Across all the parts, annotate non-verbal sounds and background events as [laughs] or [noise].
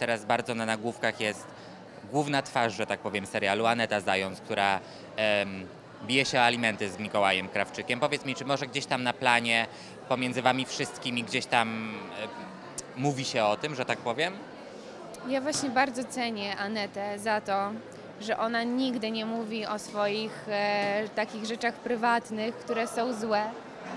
teraz bardzo na nagłówkach jest główna twarz, że tak powiem, serialu, Aneta Zając, która bije się o alimenty z Mikołajem Krawczykiem. Powiedz mi, czy może gdzieś tam na planie pomiędzy wami wszystkimi gdzieś tam mówi się o tym, że tak powiem? Ja właśnie bardzo cenię Anetę za to, że ona nigdy nie mówi o swoich e, takich rzeczach prywatnych, które są złe.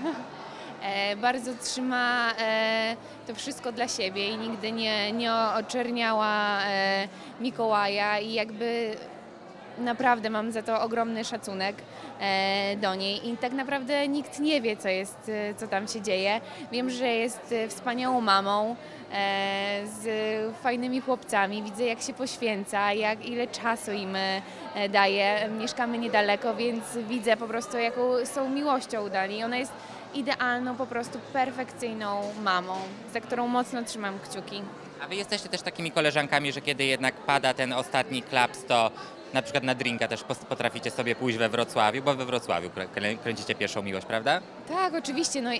[laughs] E, bardzo trzyma e, to wszystko dla siebie i nigdy nie, nie oczerniała e, Mikołaja i jakby naprawdę mam za to ogromny szacunek do niej i tak naprawdę nikt nie wie, co jest, co tam się dzieje. Wiem, że jest wspaniałą mamą, z fajnymi chłopcami. Widzę, jak się poświęca, jak ile czasu im daje. Mieszkamy niedaleko, więc widzę po prostu, jaką są miłością dali. Ona jest idealną, po prostu perfekcyjną mamą, za którą mocno trzymam kciuki. A wy jesteście też takimi koleżankami, że kiedy jednak pada ten ostatni klaps, to na przykład na drinka też potraficie sobie pójść we Wrocławiu, bo we Wrocławiu krę- krę- kręcicie pierwszą miłość, prawda? Tak, oczywiście. No, y,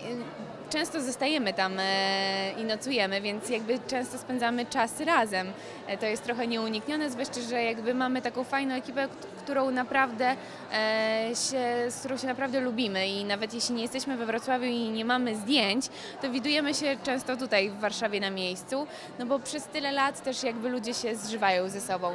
często zostajemy tam e, i nocujemy, więc jakby często spędzamy czas razem. E, to jest trochę nieuniknione, zwłaszcza, że jakby mamy taką fajną ekipę, którą naprawdę e, się, z którą się naprawdę lubimy i nawet jeśli nie jesteśmy we Wrocławiu i nie mamy zdjęć, to widujemy się często tutaj w Warszawie na miejscu, no bo przez tyle lat też jakby ludzie się zżywają ze sobą.